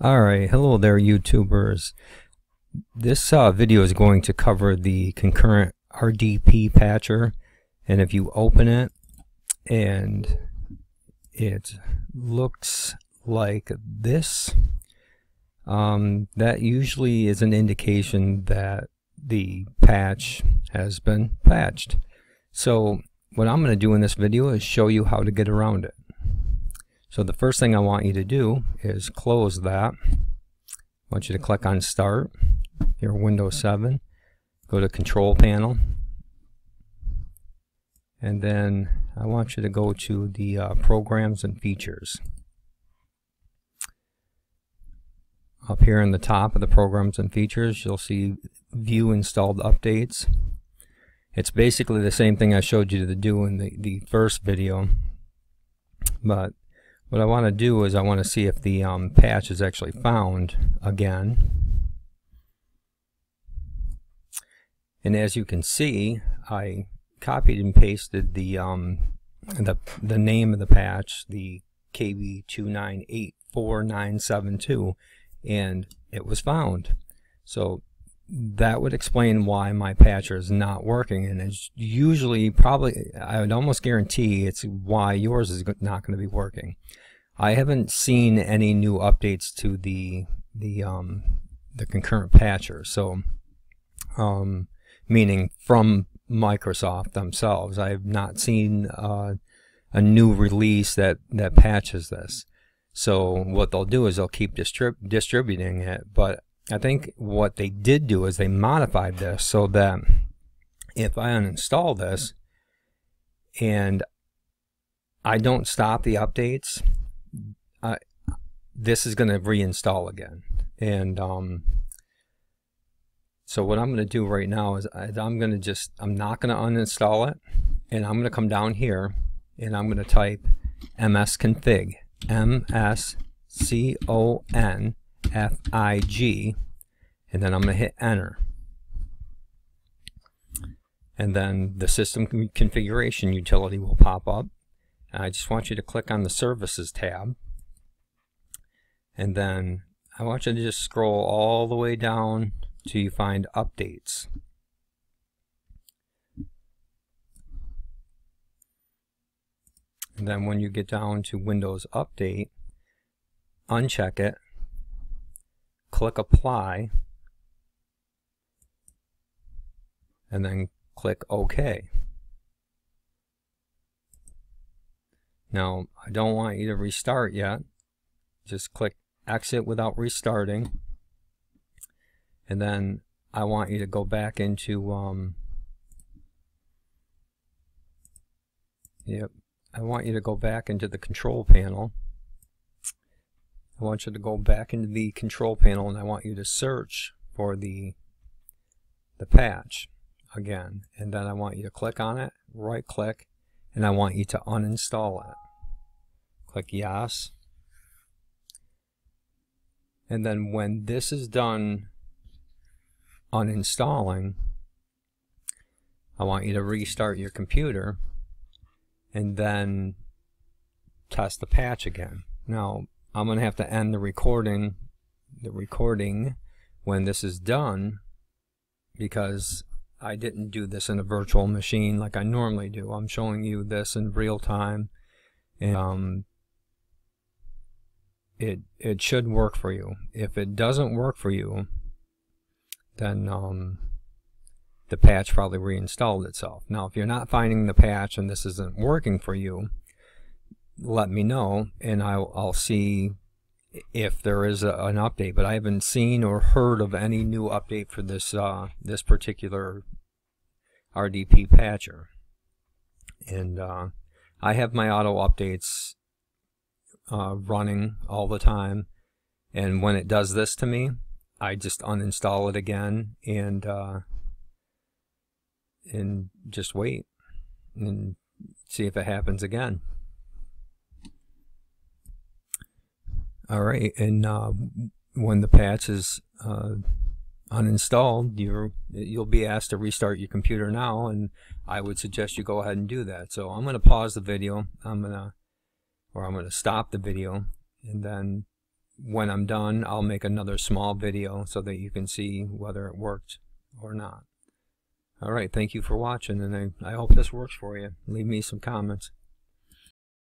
Alright, hello there YouTubers. This uh, video is going to cover the concurrent RDP patcher and if you open it and it looks like this um, that usually is an indication that the patch has been patched. So what I'm going to do in this video is show you how to get around it. So the first thing I want you to do is close that. I want you to click on Start, your Windows 7, go to Control Panel, and then I want you to go to the uh, Programs and Features. Up here in the top of the Programs and Features, you'll see View Installed Updates. It's basically the same thing I showed you to do in the, the first video, but what I want to do is I want to see if the um, patch is actually found again. And as you can see, I copied and pasted the um, the the name of the patch, the KB2984972, and it was found. So that would explain why my patcher is not working and it's usually probably I would almost guarantee it's why yours is not going to be working. I haven't seen any new updates to the the um, the concurrent patcher so um, meaning from Microsoft themselves. I have not seen uh, a new release that that patches this. So what they'll do is they'll keep distrib distributing it but I think what they did do is they modified this so that if I uninstall this and I don't stop the updates, uh, this is going to reinstall again. And um, so what I'm going to do right now is I'm going to just, I'm not going to uninstall it. And I'm going to come down here and I'm going to type msconfig, M-S-C-O-N FIG and then I'm going to hit enter. And then the system configuration utility will pop up. And I just want you to click on the services tab. And then I want you to just scroll all the way down till you find updates. And then when you get down to Windows Update uncheck it click apply and then click OK. Now I don't want you to restart yet. Just click exit without restarting. And then I want you to go back into um, yep I want you to go back into the control panel I want you to go back into the control panel and I want you to search for the the patch again. And then I want you to click on it right click and I want you to uninstall it click yes. And then when this is done uninstalling I want you to restart your computer and then test the patch again. Now I'm going to have to end the recording the recording when this is done because I didn't do this in a virtual machine like I normally do. I'm showing you this in real time and um, it it should work for you. If it doesn't work for you then um, the patch probably reinstalled itself. Now if you're not finding the patch and this isn't working for you let me know and I'll, I'll see if there is a, an update but I haven't seen or heard of any new update for this uh, this particular RDP patcher. And uh, I have my auto updates uh, running all the time and when it does this to me I just uninstall it again and uh, and just wait and see if it happens again All right, and uh, when the patch is uh, uninstalled, you you'll be asked to restart your computer now, and I would suggest you go ahead and do that. So I'm going to pause the video. I'm going to, or I'm going to stop the video, and then when I'm done, I'll make another small video so that you can see whether it worked or not. Alright, thank you for watching, and I, I hope this works for you. Leave me some comments.